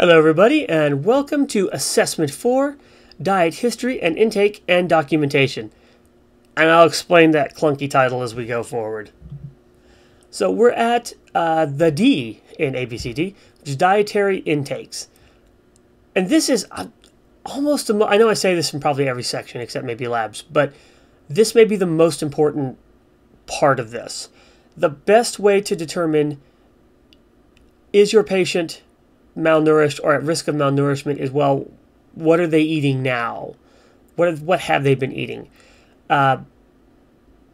Hello, everybody, and welcome to Assessment 4 Diet History and Intake and Documentation. And I'll explain that clunky title as we go forward. So, we're at uh, the D in ABCD, which is dietary intakes. And this is uh, almost, I know I say this in probably every section except maybe labs, but this may be the most important part of this. The best way to determine is your patient malnourished or at risk of malnourishment is well, what are they eating now? What what have they been eating? Uh,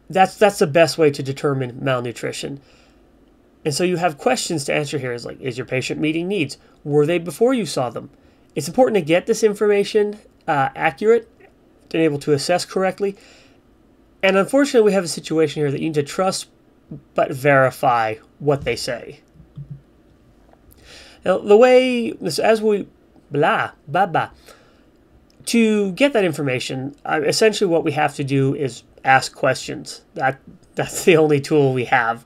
that's that's the best way to determine malnutrition. And so you have questions to answer here. Is like, is your patient meeting needs? Were they before you saw them? It's important to get this information uh, accurate and able to assess correctly. And unfortunately, we have a situation here that you need to trust but verify what they say. Now, the way, as we, blah, blah, blah, to get that information, uh, essentially what we have to do is ask questions. That That's the only tool we have.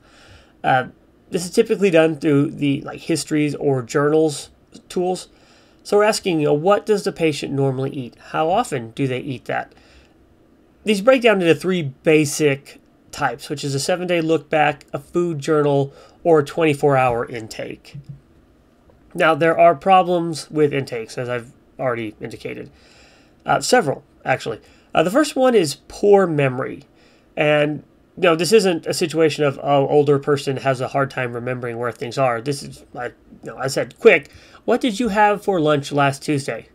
Uh, this is typically done through the like histories or journals tools. So we're asking, you know, what does the patient normally eat? How often do they eat that? These break down into three basic types, which is a seven day look back, a food journal, or a 24 hour intake. Now, there are problems with intakes, as I've already indicated. Uh, several, actually. Uh, the first one is poor memory. And you know, this isn't a situation of oh, older person has a hard time remembering where things are. This is, I, you know, I said, quick. What did you have for lunch last Tuesday?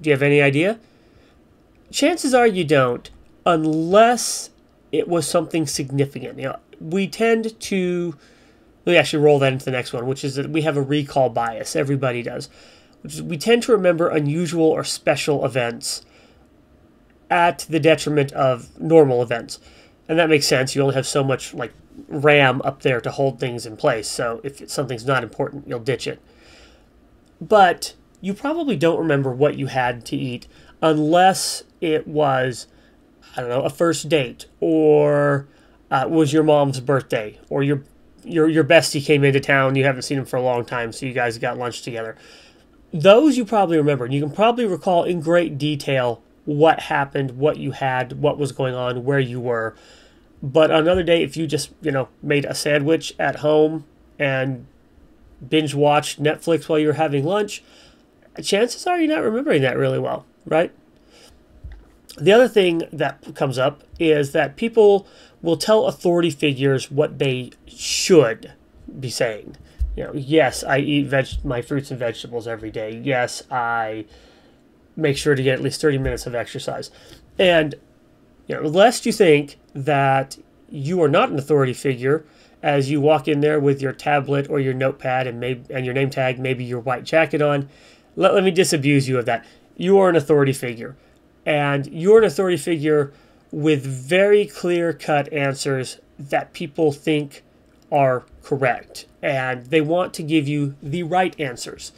Do you have any idea? Chances are you don't, unless it was something significant. You know, we tend to we actually roll that into the next one, which is that we have a recall bias. Everybody does. Which is we tend to remember unusual or special events at the detriment of normal events. And that makes sense. You only have so much like RAM up there to hold things in place. So if something's not important, you'll ditch it. But you probably don't remember what you had to eat unless it was, I don't know, a first date or uh, was your mom's birthday or your your your bestie came into town. You haven't seen him for a long time, so you guys got lunch together. Those you probably remember, and you can probably recall in great detail what happened, what you had, what was going on, where you were. But another day, if you just you know made a sandwich at home and binge watched Netflix while you were having lunch, chances are you're not remembering that really well, right? The other thing that comes up is that people will tell authority figures what they should be saying. You know, yes, I eat veg- my fruits and vegetables every day. Yes, I make sure to get at least 30 minutes of exercise. And you know, lest you think that you are not an authority figure as you walk in there with your tablet or your notepad and maybe and your name tag, maybe your white jacket on, let, let me disabuse you of that. You are an authority figure. And you're an authority figure with very clear cut answers that people think are correct and they want to give you the right answers.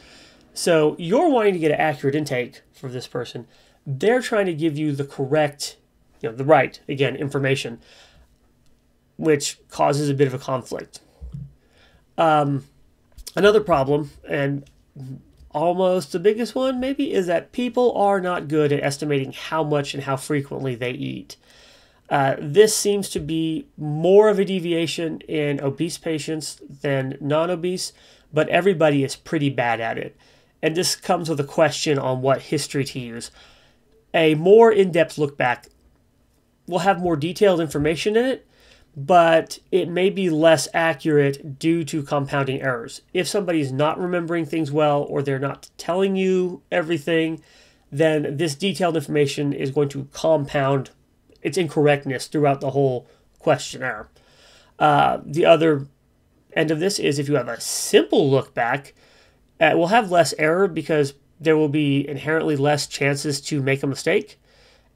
So you're wanting to get an accurate intake for this person. They're trying to give you the correct, you know, the right, again, information, which causes a bit of a conflict. Um, another problem, and almost the biggest one maybe, is that people are not good at estimating how much and how frequently they eat. Uh, this seems to be more of a deviation in obese patients than non obese, but everybody is pretty bad at it. And this comes with a question on what history to use. A more in depth look back will have more detailed information in it, but it may be less accurate due to compounding errors. If somebody's not remembering things well or they're not telling you everything, then this detailed information is going to compound its incorrectness throughout the whole questionnaire. Uh, the other end of this is if you have a simple look back, it will have less error because there will be inherently less chances to make a mistake,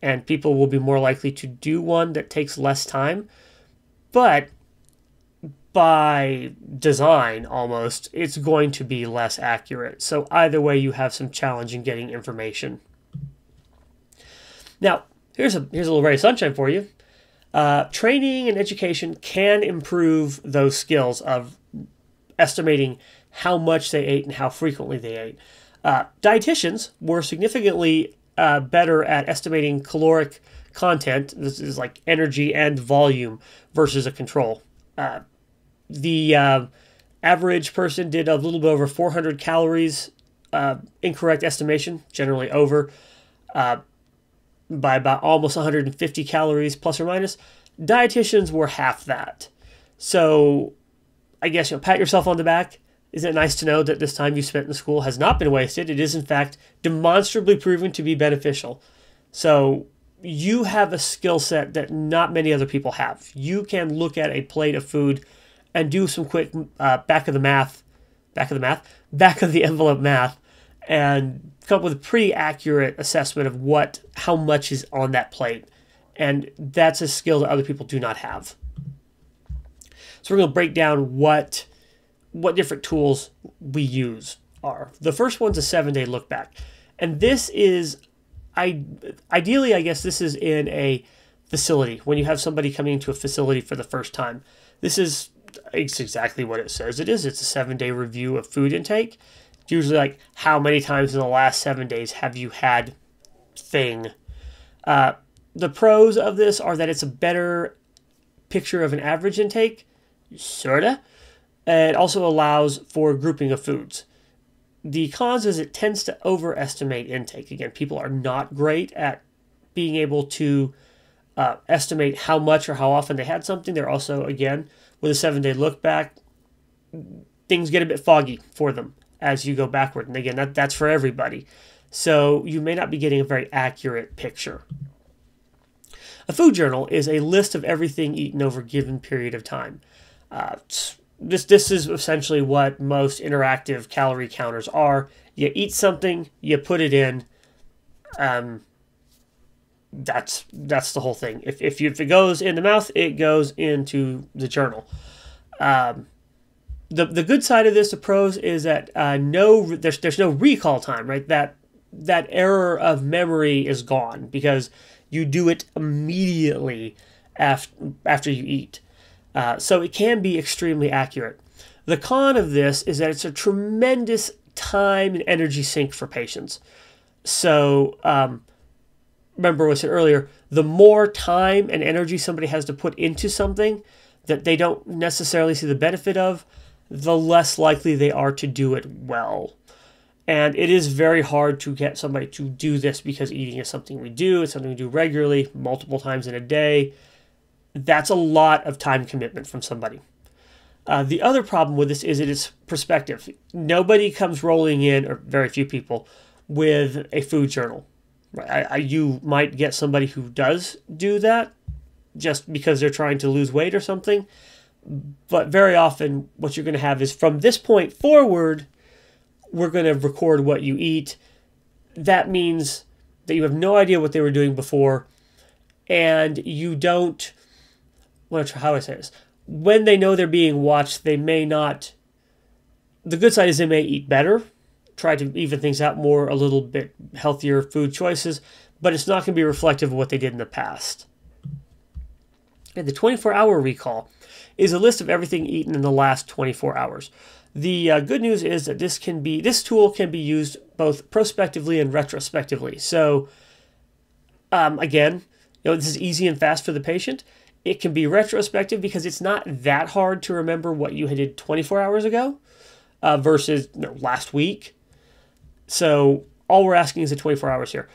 and people will be more likely to do one that takes less time. But by design, almost, it's going to be less accurate. So, either way, you have some challenge in getting information. Now, here's a here's a little ray of sunshine for you. Uh, training and education can improve those skills of estimating how much they ate and how frequently they ate. Uh, dietitians were significantly uh, better at estimating caloric content. This is like energy and volume versus a control. Uh, the uh, average person did a little bit over 400 calories, uh, incorrect estimation, generally over, uh, by about almost 150 calories plus or minus. Dietitians were half that. So I guess you'll pat yourself on the back. Isn't it nice to know that this time you spent in school has not been wasted? It is, in fact, demonstrably proven to be beneficial. So you have a skill set that not many other people have. You can look at a plate of food and do some quick uh, back of the math, back of the math, back of the envelope math, and come up with a pretty accurate assessment of what, how much is on that plate. And that's a skill that other people do not have. So we're going to break down what what different tools we use are. The first one's a seven day look back. And this is, I ideally, I guess this is in a facility when you have somebody coming into a facility for the first time. This is it's exactly what it says it is. It's a seven day review of food intake. It's usually like how many times in the last seven days have you had thing. Uh, the pros of this are that it's a better picture of an average intake, sorta. It also allows for grouping of foods. The cons is it tends to overestimate intake. Again, people are not great at being able to uh, estimate how much or how often they had something. They're also, again, with a seven day look back, things get a bit foggy for them as you go backward. And again, that, that's for everybody. So you may not be getting a very accurate picture. A food journal is a list of everything eaten over a given period of time. Uh, this this is essentially what most interactive calorie counters are. You eat something, you put it in. Um, that's that's the whole thing. If if, you, if it goes in the mouth, it goes into the journal. Um, the the good side of this, the pros, is that uh, no there's there's no recall time, right? That that error of memory is gone because you do it immediately after after you eat. Uh, so it can be extremely accurate. The con of this is that it's a tremendous time and energy sink for patients. So um, remember what I said earlier, the more time and energy somebody has to put into something that they don't necessarily see the benefit of, the less likely they are to do it well. And it is very hard to get somebody to do this because eating is something we do, it's something we do regularly, multiple times in a day that's a lot of time commitment from somebody. Uh, the other problem with this is it is perspective. Nobody comes rolling in, or very few people, with a food journal. I, I, you might get somebody who does do that just because they're trying to lose weight or something. But very often, what you're going to have is from this point forward, we're going to record what you eat. That means that you have no idea what they were doing before, and you don't what how do I say this? When they know they're being watched, they may not. The good side is they may eat better, try to even things out more, a little bit healthier food choices, but it's not going to be reflective of what they did in the past. And the 24 hour recall is a list of everything eaten in the last 24 hours. The uh, good news is that this can be this tool can be used both prospectively and retrospectively. So um, again, you know this is easy and fast for the patient. It can be retrospective because it's not that hard to remember what you had did 24 hours ago uh, versus you know, last week. So all we're asking is the 24 hours here.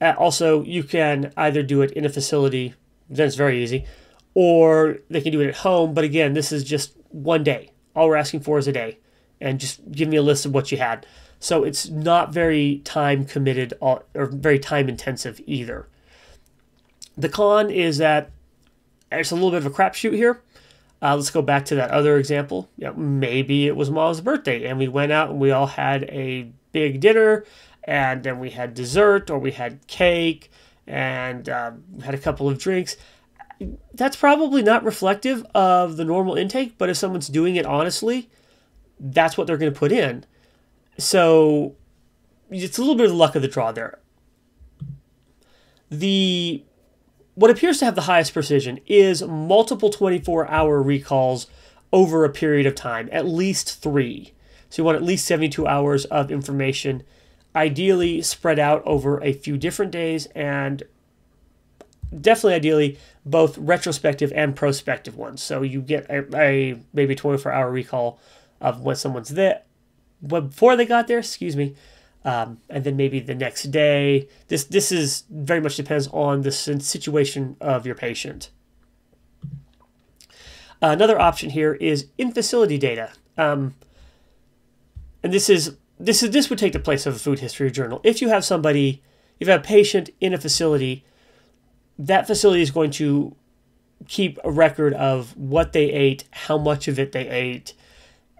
Uh, also, you can either do it in a facility, then it's very easy, or they can do it at home. But again, this is just one day. All we're asking for is a day, and just give me a list of what you had. So it's not very time committed or very time intensive either. The con is that it's a little bit of a crapshoot here. Uh, let's go back to that other example. Know, maybe it was mom's birthday and we went out and we all had a big dinner and then we had dessert or we had cake and um, had a couple of drinks. That's probably not reflective of the normal intake, but if someone's doing it honestly, that's what they're going to put in. So it's a little bit of the luck of the draw there. The what appears to have the highest precision is multiple 24 hour recalls over a period of time, at least three. So you want at least 72 hours of information, ideally spread out over a few different days and definitely ideally both retrospective and prospective ones. So you get a, a maybe 24 hour recall of when someone's there, before they got there, excuse me, um, and then maybe the next day. This this is very much depends on the situation of your patient. Another option here is in facility data. Um, and this is this is this would take the place of a food history journal. If you have somebody, if you have a patient in a facility, that facility is going to keep a record of what they ate, how much of it they ate,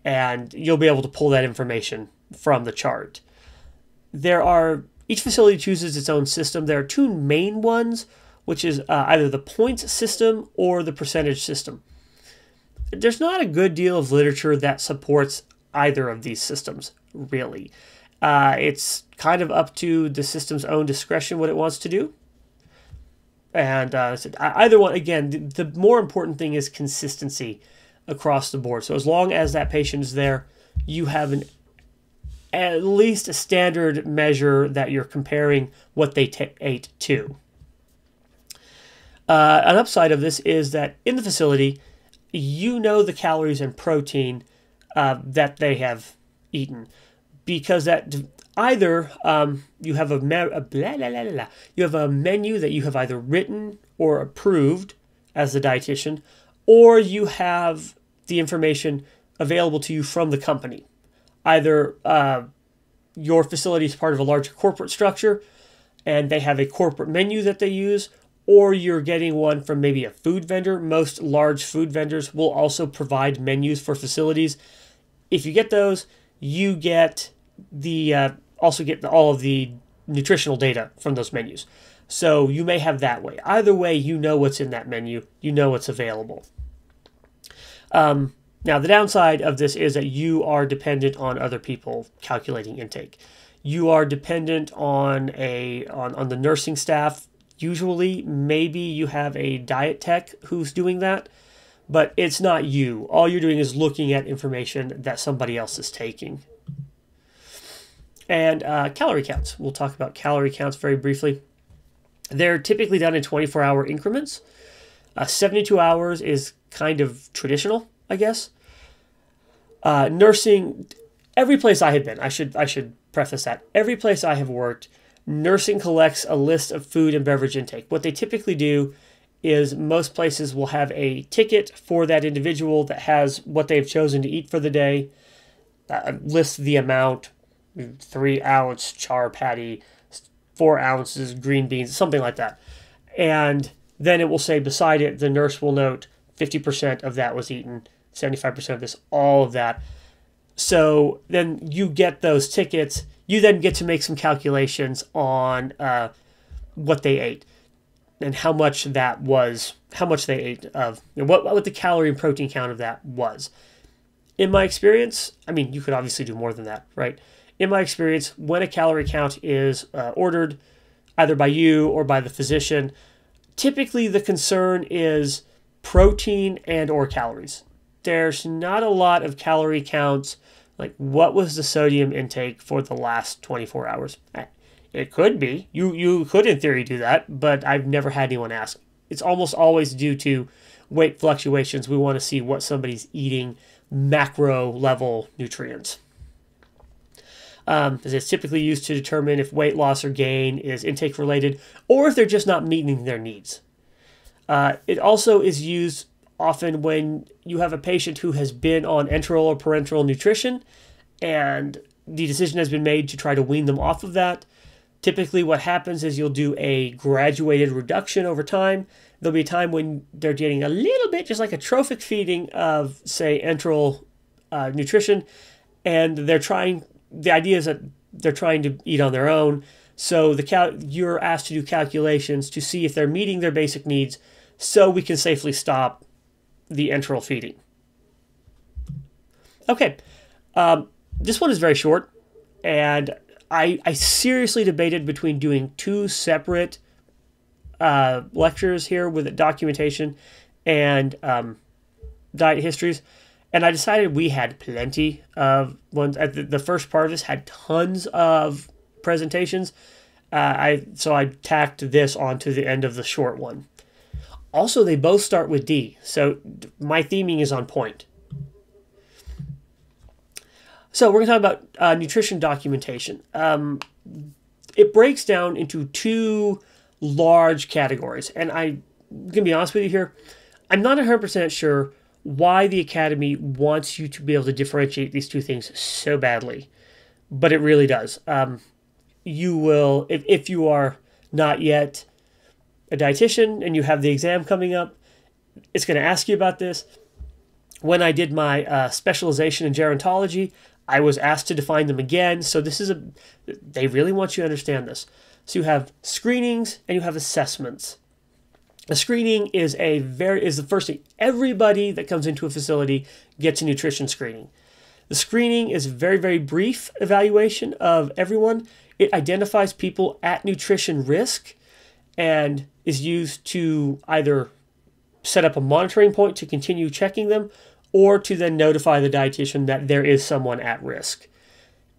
and you'll be able to pull that information from the chart. There are each facility chooses its own system. There are two main ones, which is uh, either the points system or the percentage system. There's not a good deal of literature that supports either of these systems, really. Uh, it's kind of up to the system's own discretion what it wants to do. And uh, either one, again, the, the more important thing is consistency across the board. So as long as that patient is there, you have an at least a standard measure that you're comparing what they ate to. Uh, an upside of this is that in the facility, you know the calories and protein uh, that they have eaten because that either um, you have a, a blah, blah, blah, you have a menu that you have either written or approved as the dietitian, or you have the information available to you from the company. Either uh, your facility is part of a larger corporate structure and they have a corporate menu that they use, or you're getting one from maybe a food vendor. Most large food vendors will also provide menus for facilities if you get those, you get the uh, also get all of the nutritional data from those menus. So you may have that way. Either way, you know what's in that menu. You know what's available. Um, now, the downside of this is that you are dependent on other people calculating intake. You are dependent on a on, on the nursing staff. Usually, maybe you have a diet tech who's doing that but it's not you. All you're doing is looking at information that somebody else is taking. And uh, calorie counts. We'll talk about calorie counts very briefly. They're typically done in 24 hour increments. Uh, 72 hours is kind of traditional, I guess. Uh, nursing, every place I have been, I should I should preface that every place I have worked, nursing collects a list of food and beverage intake. What they typically do is most places will have a ticket for that individual that has what they've chosen to eat for the day, uh, list the amount, three ounce char patty, four ounces green beans, something like that. And then it will say beside it, the nurse will note 50% of that was eaten, 75% of this, all of that. So then you get those tickets. You then get to make some calculations on uh, what they ate and how much that was, how much they ate of, what, what the calorie and protein count of that was. In my experience, I mean, you could obviously do more than that, right? In my experience, when a calorie count is uh, ordered either by you or by the physician, typically the concern is protein and or calories. There's not a lot of calorie counts like what was the sodium intake for the last 24 hours? It could be. You you could in theory do that, but I've never had anyone ask. It's almost always due to weight fluctuations. We want to see what somebody's eating macro level nutrients. Um, it's typically used to determine if weight loss or gain is intake related or if they're just not meeting their needs. Uh, it also is used often when you have a patient who has been on enteral or parenteral nutrition and the decision has been made to try to wean them off of that. Typically, what happens is you'll do a graduated reduction over time. There'll be a time when they're getting a little bit, just like a trophic feeding of, say, enteral uh, nutrition, and they're trying. The idea is that they're trying to eat on their own. So the cal- you're asked to do calculations to see if they're meeting their basic needs, so we can safely stop the enteral feeding. Okay, um, this one is very short, and I, I seriously debated between doing two separate uh, lectures here with documentation and um, diet histories. and I decided we had plenty of ones. At the, the first part of this had tons of presentations. Uh, I so I tacked this onto the end of the short one. Also, they both start with D, so my theming is on point. So we're going to talk about uh, nutrition documentation. Um, it breaks down into two large categories, and I'm going to be honest with you here. I'm not 100% sure why the Academy wants you to be able to differentiate these two things so badly, but it really does. Um, you will, if, if you are not yet a dietitian and you have the exam coming up, it's going to ask you about this. When I did my uh, specialization in gerontology, I was asked to define them again. So this is a, they really want you to understand this. So you have screenings and you have assessments. A screening is a very is the first thing. Everybody that comes into a facility gets a nutrition screening. The screening is a very, very brief evaluation of everyone. It identifies people at nutrition risk and is used to either set up a monitoring point to continue checking them or to then notify the dietitian that there is someone at risk.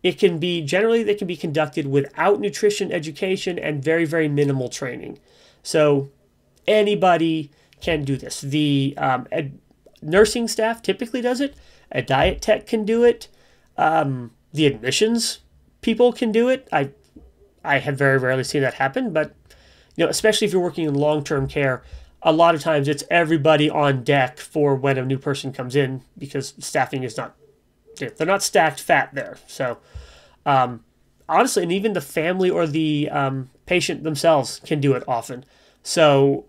It can be generally they can be conducted without nutrition education and very very minimal training. So anybody can do this. The um, nursing staff typically does it. A diet tech can do it. Um, the admissions people can do it. I I have very rarely seen that happen, but you know, especially if you're working in long-term care, a lot of times it's everybody on deck for when a new person comes in because staffing is not they're not stacked fat there. So um, honestly, and even the family or the um, patient themselves can do it often. So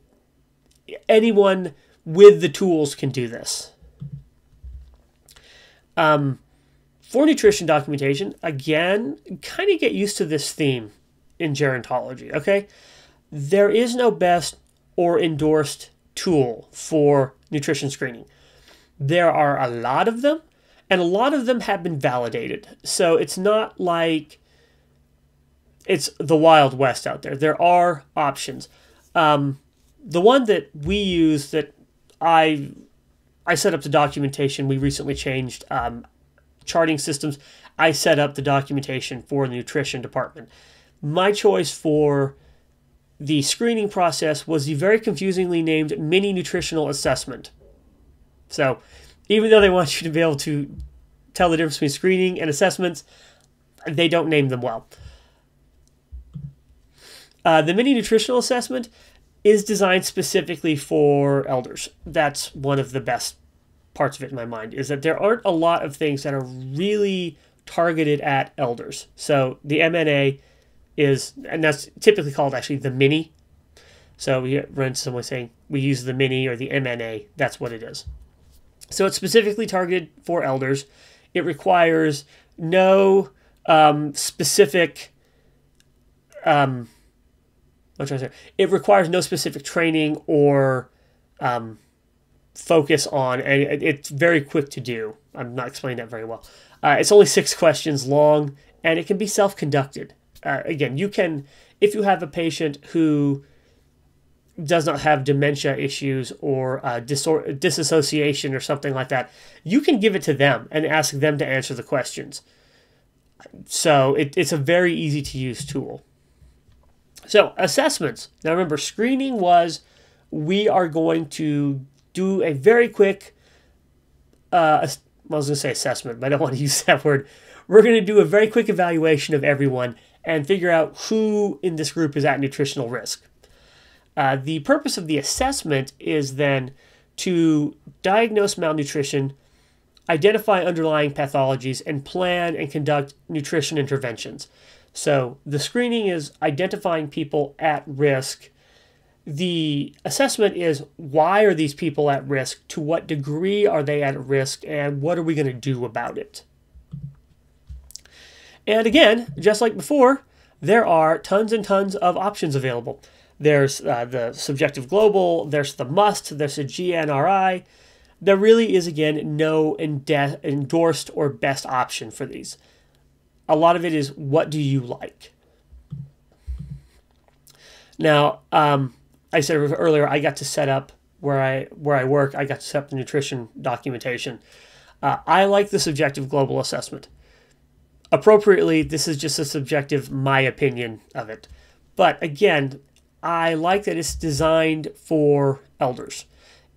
anyone with the tools can do this. Um, for nutrition documentation, again, kind of get used to this theme in gerontology, okay? There is no best or endorsed tool for nutrition screening. There are a lot of them, and a lot of them have been validated. So it's not like it's the Wild West out there. There are options. Um, the one that we use that I I set up the documentation. We recently changed um, charting systems. I set up the documentation for the nutrition department. My choice for the screening process was the very confusingly named mini nutritional assessment. So, even though they want you to be able to tell the difference between screening and assessments, they don't name them well. Uh, the mini nutritional assessment is designed specifically for elders. That's one of the best parts of it in my mind is that there aren't a lot of things that are really targeted at elders. So the MNA is, and that's typically called actually the mini. So we run into someone saying we use the mini or the MNA. That's what it is. So it's specifically targeted for elders. It requires no um, specific. Um, what to say? It requires no specific training or um, focus on, and it's very quick to do. I'm not explaining that very well. Uh, it's only six questions long, and it can be self-conducted uh, again, you can, if you have a patient who does not have dementia issues or uh, disor- disassociation or something like that, you can give it to them and ask them to answer the questions. So it, it's a very easy to use tool. So, assessments. Now, remember, screening was we are going to do a very quick, uh, I was going to say assessment, but I don't want to use that word. We're going to do a very quick evaluation of everyone and figure out who in this group is at nutritional risk. Uh, the purpose of the assessment is then to diagnose malnutrition, identify underlying pathologies, and plan and conduct nutrition interventions. So the screening is identifying people at risk. The assessment is why are these people at risk? To what degree are they at risk? And what are we going to do about it? And again, just like before, there are tons and tons of options available. There's uh, the subjective global, there's the MUST, there's a GNRI. There really is, again, no endorsed or best option for these. A lot of it is what do you like? Now, um, I said earlier, I got to set up where I where I work. I got to set up the nutrition documentation. Uh, I like the subjective global assessment. Appropriately, this is just a subjective, my opinion of it. But again, I like that it's designed for elders.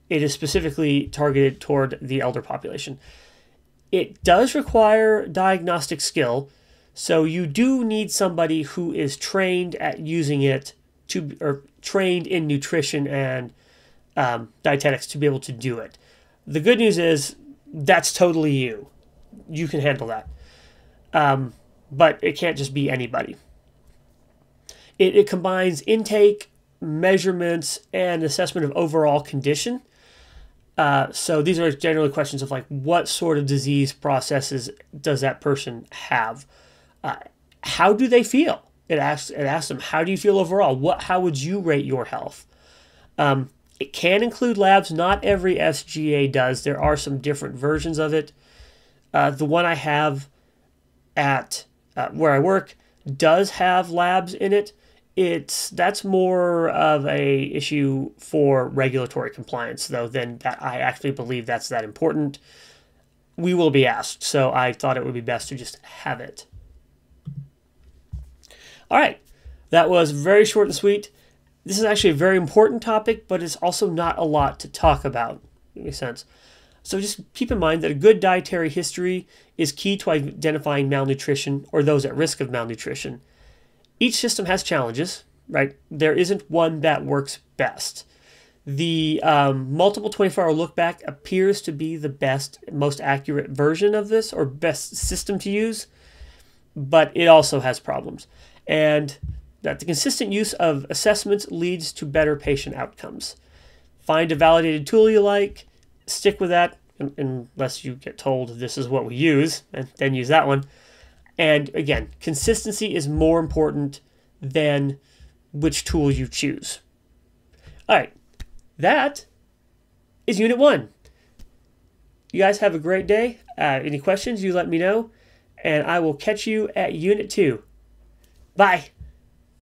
It is specifically targeted toward the elder population. It does require diagnostic skill, so you do need somebody who is trained at using it to, or trained in nutrition and um, dietetics to be able to do it. The good news is that's totally you. You can handle that. Um, but it can't just be anybody. It, it combines intake, measurements, and assessment of overall condition. Uh, so these are generally questions of like what sort of disease processes does that person have? Uh, how do they feel? It asks it asks them how do you feel overall? What how would you rate your health? Um, it can include labs. Not every SGA does. There are some different versions of it. Uh, the one I have at uh, where I work does have labs in it. It's that's more of a issue for regulatory compliance though than that I actually believe that's that important. We will be asked, so I thought it would be best to just have it. All right, that was very short and sweet. This is actually a very important topic, but it's also not a lot to talk about. Makes sense. So just keep in mind that a good dietary history is key to identifying malnutrition or those at risk of malnutrition. Each system has challenges, right? There isn't one that works best. The um, multiple 24 hour look back appears to be the best, most accurate version of this or best system to use, but it also has problems. And that the consistent use of assessments leads to better patient outcomes. Find a validated tool you like, stick with that unless you get told this is what we use, and then use that one. And again, consistency is more important than which tool you choose. All right, that is Unit 1. You guys have a great day. Uh, any questions, you let me know, and I will catch you at Unit 2. Bye.